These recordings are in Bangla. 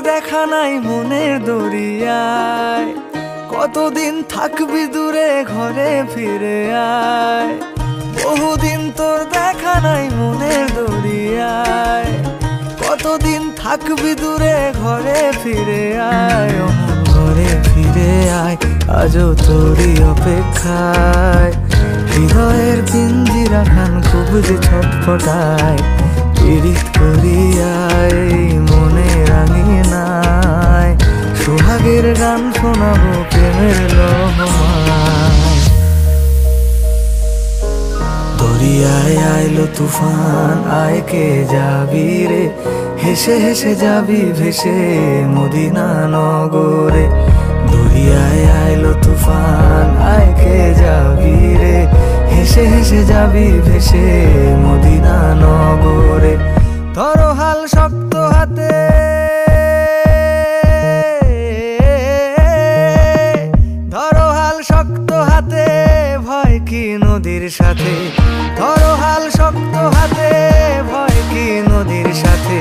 দেখা নাই মনে দরিয়ায়? কতদিন থাকবি দূরে ঘরে ফিরে আয়? বহুদিন তোর দেখা নাই মনের দরিয়ায়। কতদিন থাকবি দূরে ঘরে ফিরে আয়? ঘরে ফিরে আয়, আজও তোরই অপেক্ষায়। হৃদয়ের পিঞ্জিরা খান খুব যে ছটফটায়। পীড়িত করিয়ায় মনে রাঙিয়ে নাই। সোহাগের গান শোনাবো প্রেমের লহমায়। দরিয়ায় আইলো তুফান, আয় কে যাবি রে? হেসে হেসে যাবি ভেসে মদিনা নগরে। দরিয়ায় আইলো তুফান হেসে হেসে যাবি, ভেসে মদিনা নগরে। ধরো হাল শক্ত হাতে। ধরো শক্ত হাতে, ভয় কি নদীর সাথে? ধরো হাল শক্ত হাতে, ভয় কি নদীর সাথে?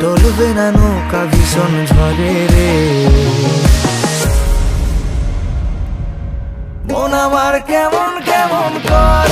টলবে না নৌকা ভীষণ ঝরে রে। আমার কেমন কেমন করে?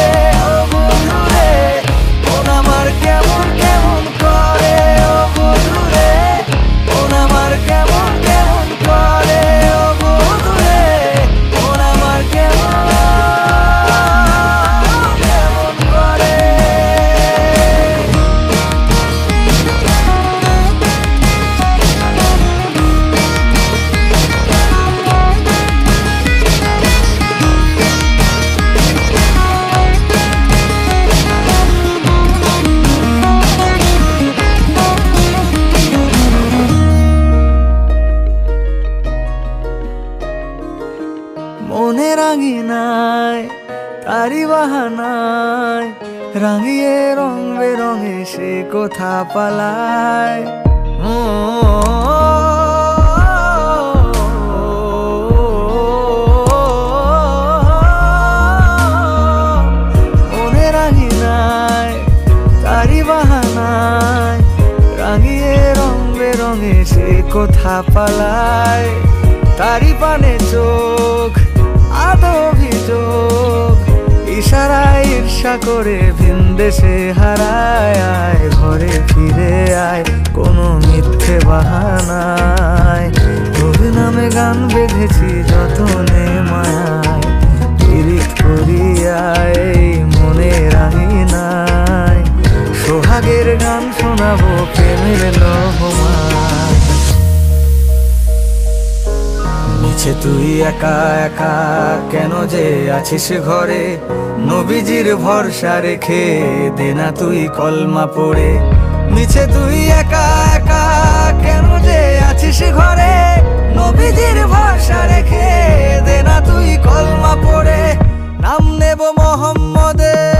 মনে রাঙিনায় তারি বাহানায় রাঙিয়ে রং বেরঙে সে কোথা পালায়। কোথা পালায়। তারি পানে চোখ করে ভিন দেশে হারায় নিচে তুই একা একা কেন যে আছিস ঘরে? নবীজির ভরসা রেখে দে না তুই কলমা পড়ে। নিচে তুই একা একা কেন যে আছিস ঘরে? নবীজির ভরসা রেখে দে না তুই কলমা পড়ে। নাম নেব মোহাম্মদের,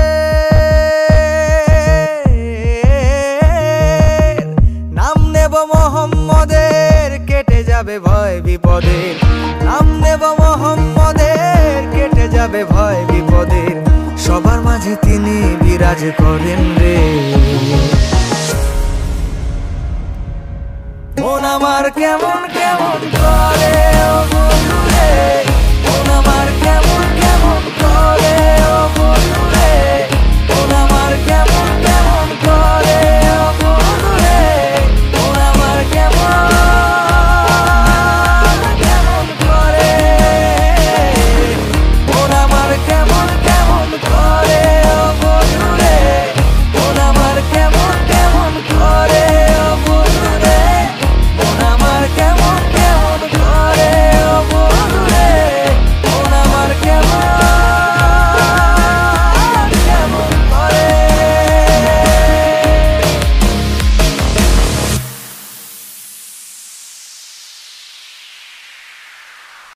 নাম নেব মোহাম্মদের। কেটে যাবে ভয় বিপদে। নাম দেব মোহাম্মদের, কেটে যাবে ভয় বিপদের সবার মাঝে তিনি বিরাজ করেন রে। মন আমার কেমন কেমন